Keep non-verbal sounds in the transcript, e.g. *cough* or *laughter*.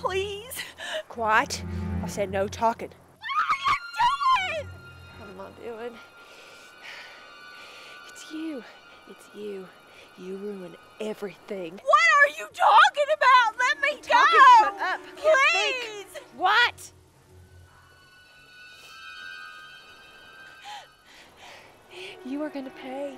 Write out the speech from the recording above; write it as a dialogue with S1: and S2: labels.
S1: please.
S2: Quiet. I said no talking.
S1: What are you doing?
S2: What am I doing? *sighs* It's you. It's you. You ruin everything.
S1: What are you talking about? Let me go.
S2: Talking, shut up.
S1: Please.
S2: What? You are gonna pay.